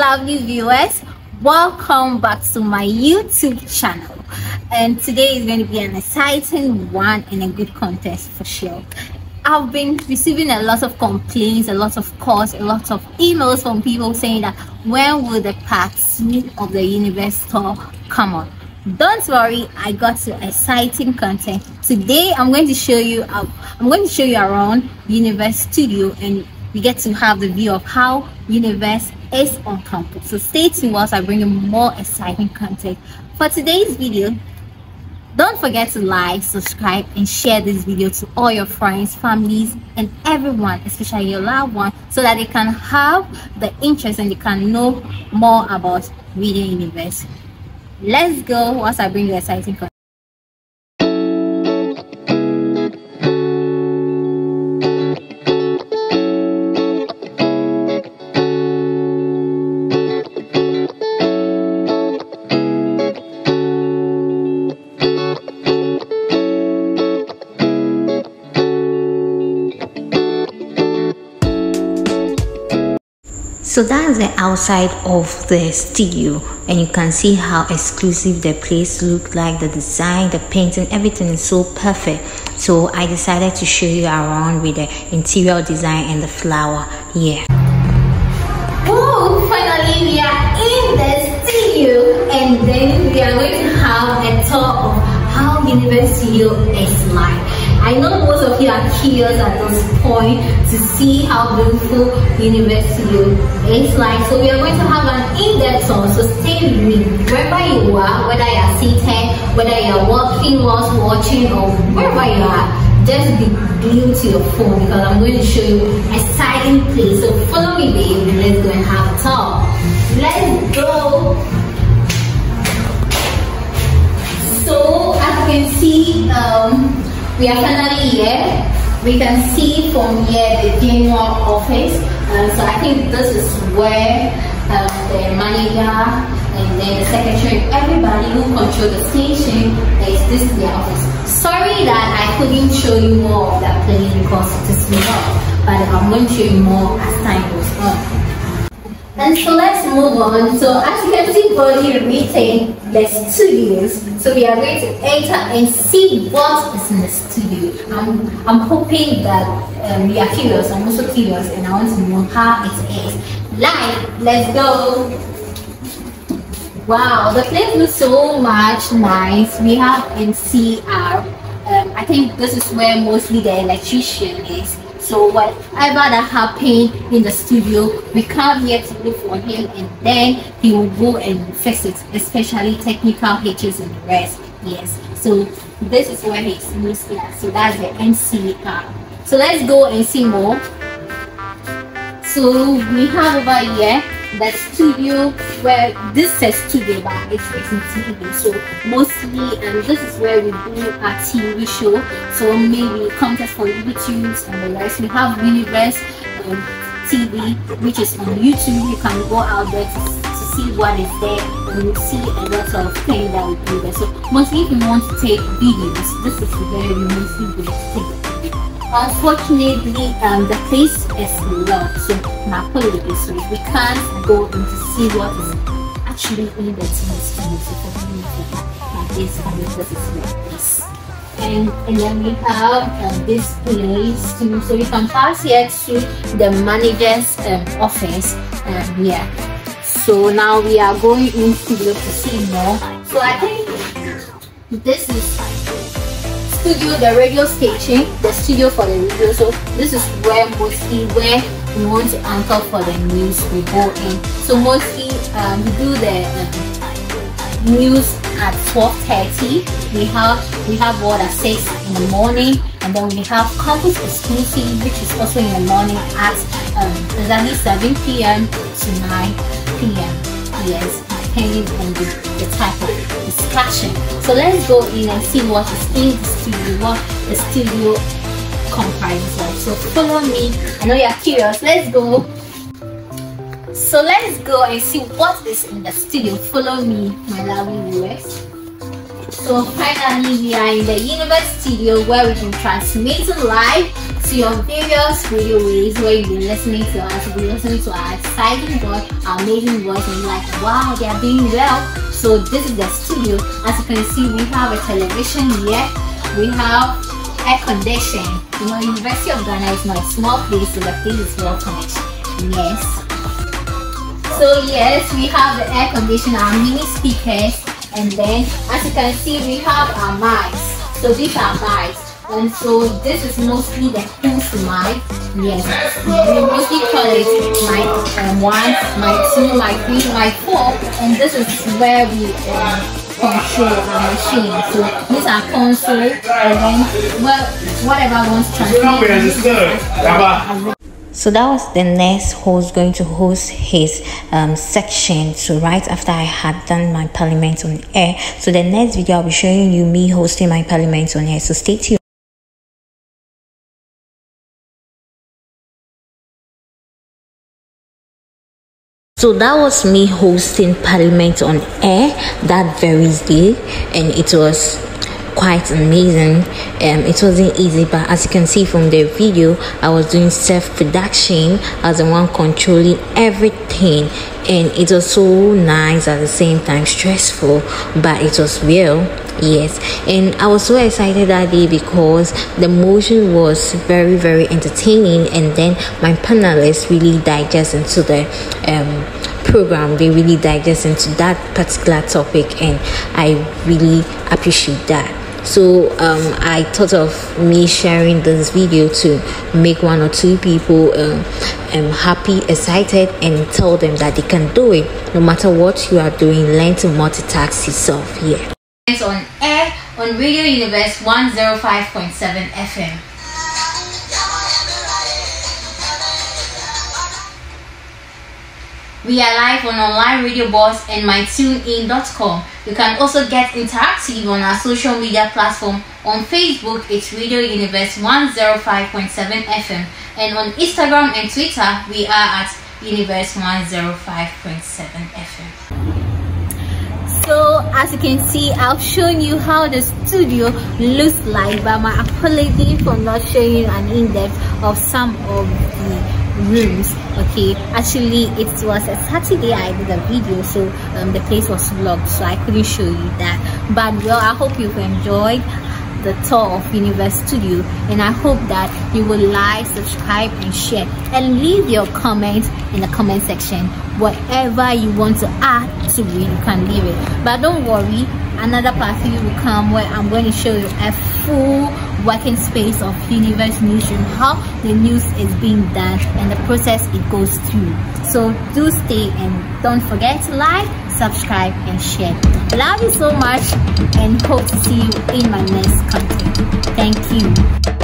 lovely viewers. Welcome back to my youtube channel. And today is going to be an exciting one and a good contest for sure. I've been receiving a lot of complaints a lot of calls a lot of emails from people saying that when will the part two of the Univers tour come on? Don't worry i got some exciting content. Today i'm going to show you uh, i'm going to show you around Univers studio and we get to have the view of how Univers is on campus so stay tuned whilst i bring you more exciting content. For today's video don't forget to like subscribe and share this video to all your friends families and everyone especially your loved one so that they can have the interest and they can know more about Radio Univers. Let's go whilst i bring you exciting content So that's the outside of the studio and you can see how exclusive the place looked like, the design, the painting, everything is so perfect. So I decided to show you around with the interior design and the flower here. Oh, finally we are in the studio and then we are going to have a tour of how Univers Studio is like. I know most of you are curious at this point to see how beautiful Univers Studio is like. So we are going to have an in-depth tour. So stay with me wherever you are, whether you are seated, whether you are walking whilst watching, or wherever you are. Just be glued to your phone because I'm going to show you exciting place. So follow me, baby. We are finally here. We can see from here the general office. Uh, so I think this is where um, the manager and then the secretary, everybody who control the station is this their office. Sorry that I couldn't show you more of that place because it is small, but I'm going to show you more as time goes on. And so let's move on. So as you can see, body written the studios. So we are going to enter and see what is in the studio. I'm, I'm hoping that um, are curious. I'm also curious and I want to know how it is. Like, let's go. Wow, the place looks so much nice. We have MCR. Um, I think this is where mostly the electrician is. So whatever that happened in the studio, we come here to look for him and then he will go and fix it, especially technical hitches and the rest. Yes. So this is where he's mostly at. So that's the NC. So let's go and see more. So we have over here the studio where this says studio but it's in TV. So mostly um, this is where we do our TV show. So maybe contest for YouTube and the rest. We have Univers um, TV which is on YouTube. You can go out there to, to see what is there and see a lot of things that we do there. So mostly if you want to take videos, this is where you mostly go to take Unfortunately, um, the place is locked, so is so we can't go in to see what is actually in the TV studio. So for me, like this, and is like this. And, and then we have um, this place too, so we can pass here to the manager's um, office. Um, yeah. So now we are going into the to see more. So I think this is studio, the radio station, the studio for the radio. So this is where mostly where we want to anchor for the news we go in. So mostly um, we do the um, news at 12.30. We have we have what at 6 in the morning and then we have campus exclusive which is also in the morning at um, exactly 7 p.m. to 9 p.m. Yes, depending on the, the type of discussion. So let's go in and see what is in what the studio comprises of. So follow me. I know you're curious. Let's go. So let's go and see what is in the studio. Follow me, my lovely viewers. So finally we are in the Univers Studio where we can transmit live to your various radio ways where you've been listening to us, you've been listening to our exciting voice, our amazing voice, and like, wow, they are doing well. So this is the studio. As you can see, we have a television here. We have air conditioning. You know, University of Ghana is not a small place, so the place is well connected. Yes. So yes, we have the air conditioner, our mini speakers, and then as you can see, we have our mics. So these are mics and so this is mostly the who's mic. Yes, we mostly call it mic um, one, mic two, mic three, mic four, and this is where we um, control our machine. So these are console, and then well, whatever wants to so that was the next host going to host his um, section. So right after I had done my parliament on air. So the next video I'll be showing you me hosting my parliament on air. So stay tuned. So that was me hosting Parliament on air that very day, and it was quite amazing. Um, it wasn't easy, but as you can see from the video, I was doing self production as the one controlling everything, and it was so nice at the same time, stressful, but it was real yes and i was so excited that day because the motion was very very entertaining and then my panelists really digest into the um, program they really digest into that particular topic and i really appreciate that so um, i thought of me sharing this video to make one or two people um, um, happy excited and tell them that they can do it no matter what you are doing learn to multitask yourself here it's on air on Radio Univers 105.7 FM. We are live on online radio boards and mytunein.com. You can also get interactive on our social media platform. On Facebook, it's Radio Univers 105.7 FM. And on Instagram and Twitter, we are at Univers 105.7 FM so as you can see i've shown you how the studio looks like but my apology for not showing you an in-depth of some of the rooms okay actually it was a saturday i did a video so um, the place was vlogged so i couldn't show you that but well i hope you've enjoyed the tour of Univers Studio and I hope that you will like, subscribe and share and leave your comments in the comment section. Whatever you want to add to it, you can leave it. But don't worry, another party will come where I'm going to show you a full working space of Univers Newsroom, how the news is being done and the process it goes through. So do stay and don't forget to like, subscribe and share. Love you so much and hope to see you in my next content. Thank you.